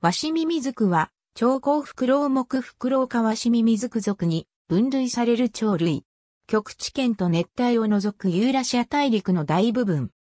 ワシミミズクは、超高フクロウ目フクロウ科ワシミミズク属に分類される鳥類。極地圏と熱帯を除くユーラシア大陸の大部分。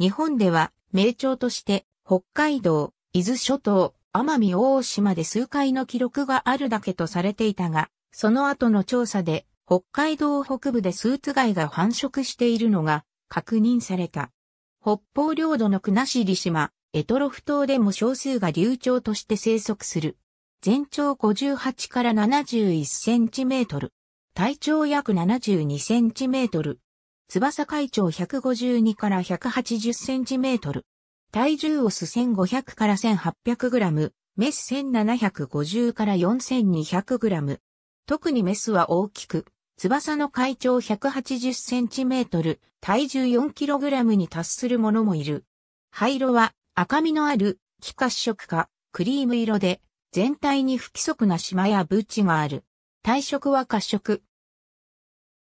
日本では、名鳥として、北海道、伊豆諸島、奄美大島で数回の記録があるだけとされていたが、その後の調査で、北海道北部でスーツ貝が繁殖しているのが確認された。北方領土の国後島、エトロフ島でも少数が流鳥として生息する。全長58から71センチメートル。体長約72センチメートル。翼海長152から180センチメートル。体重オス1500から1800グラム。メス1750から4200グラム。特にメスは大きく、翼の海長180センチメートル、体重4キログラムに達するものもいる。灰色は赤みのある気褐色かクリーム色で全体に不規則な島やブッチがある。体色は褐色。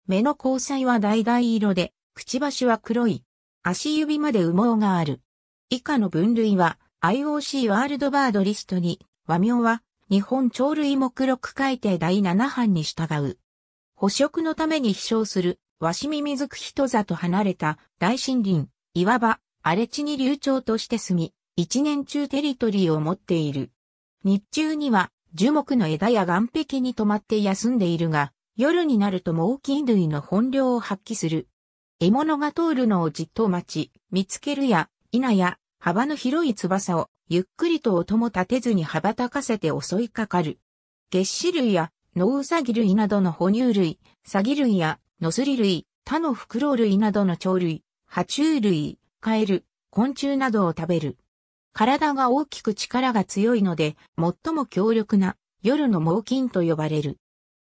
目の交際は橙色で、くちばしは黒い。足指まで羽毛がある。以下の分類は IOC ワールドバードリストに、和名は日本鳥類目録改定第7版に従う。捕食のために飛翔する、ワシミミズクヒトザと離れた大森林、いわば荒れ地に流暢として住み、一年中テリトリーを持っている。日中には樹木の枝や岩壁に止まって休んでいるが、夜になると猛禽類の本領を発揮する。獲物が通るのをじっと待ち、見つけるや、稲や、幅の広い翼を、ゆっくりと音も立てずに羽ばたかせて襲いかかる。月歯類や、ノウサギ類などの哺乳類、サギ類や、ノスリ類、他のフクロウ類などの鳥類、爬虫類、カエル、昆虫などを食べる。体が大きく力が強いので、最も強力な夜の猛禽と呼ばれる。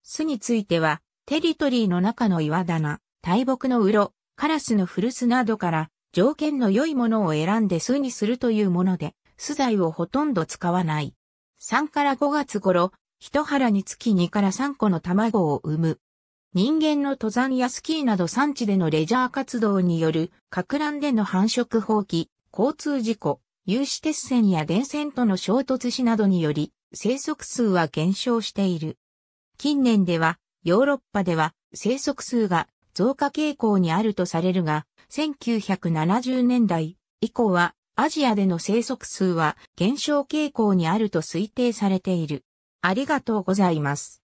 巣については、テリトリーの中の岩棚、大木の鱗、カラスの古巣などから条件の良いものを選んで巣にするというもので、巣材をほとんど使わない。3から5月頃、一腹につき2から3個の卵を産む。人間の登山やスキーなど産地でのレジャー活動による、格乱での繁殖放棄、交通事故、有刺鉄線や電線との衝突死などにより、生息数は減少している。近年では、ヨーロッパでは生息数が増加傾向にあるとされるが、1970年代以降はアジアでの生息数は減少傾向にあると推定されている。ありがとうございます。